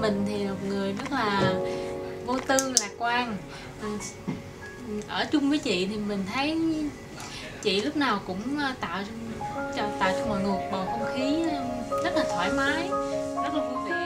mình thì một người rất là vô tư, lạc quan. Ở chung với chị thì mình thấy chị lúc nào cũng ờ, tạo cho tạo cho mọi người một bầu không khí ờ, rất là thoải mái, rất là vui vẻ.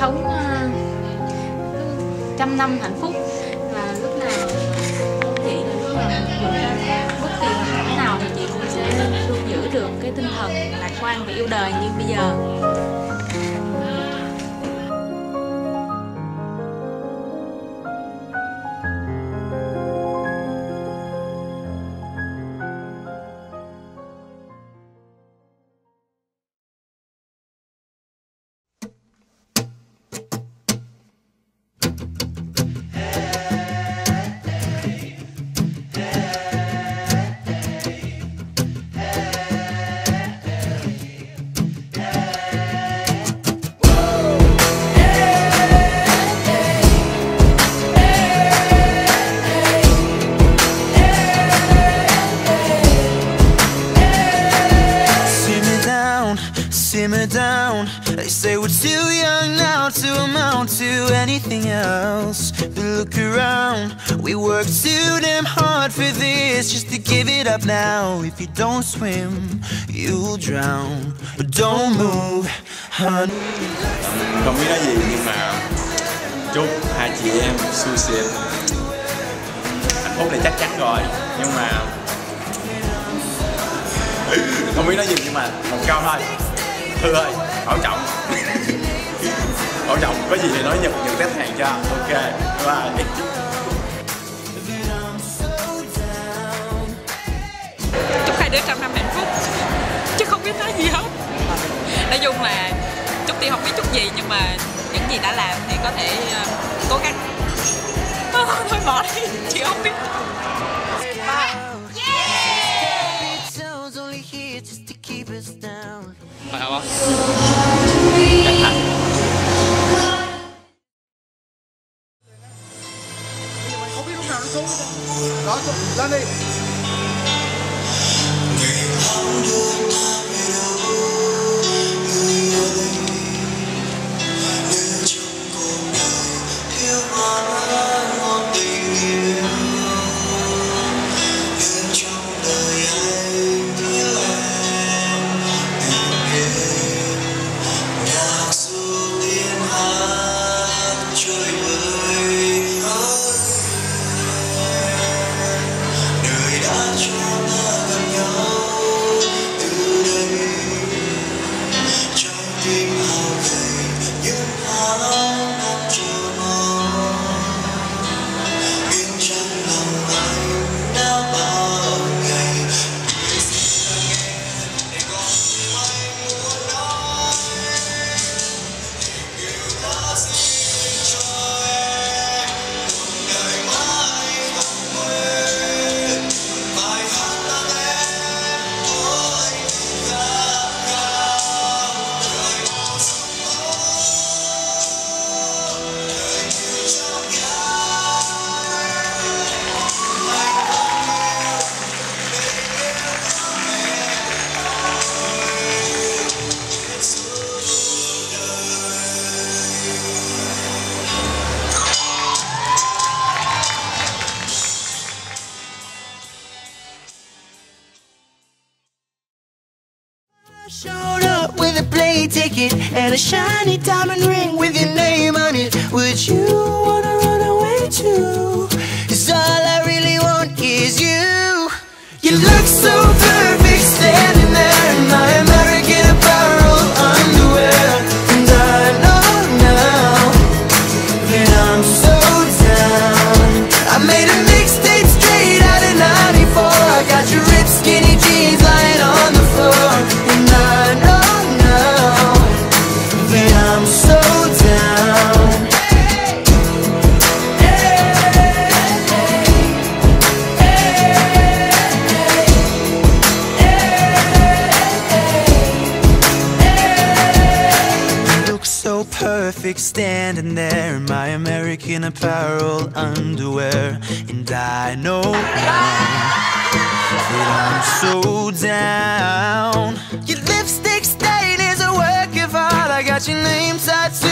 Sống ờ, trăm năm hạnh phúc. Và lúc nào mong chị là lúc nào bất kỳ hoàn cảnh nào thì chị cũng sẽ luôn giữ được cái tinh thần lạc quan và yêu đời như bây giờ. Too young now to amount to anything else. But look around, we work too damn hard for this just to give it up now. If you don't swim, you'll drown. But don't move, honey. không biết nói gì nhưng mà chúc hai chị em su xịn hạnh phúc là chắc chắn rồi nhưng mà không biết nói gì nhưng mà một câu thôi thư ơi bảo trọng bảo trọng có gì thì nói nhật nhật test hàng cho. Ok bye chúc hai đứa trăm năm hạnh phúc. Chứ không biết nói gì hết. Nói chung là chúc thì không biết chúc gì nhưng mà những gì đã làm thì có thể ờ, cố gắng. Thôi bỏ đi chị không biết. Tones only không biết lúc nào nó xuống Showed up with a plane ticket and a shiny diamond ring with your name on it. Would you wanna run away too? Cause all I really want is you. You look so traffic standing there in my American Apparel underwear. And I know that I'm so down. Your lipstick stain is a work of art. I got your name tattooed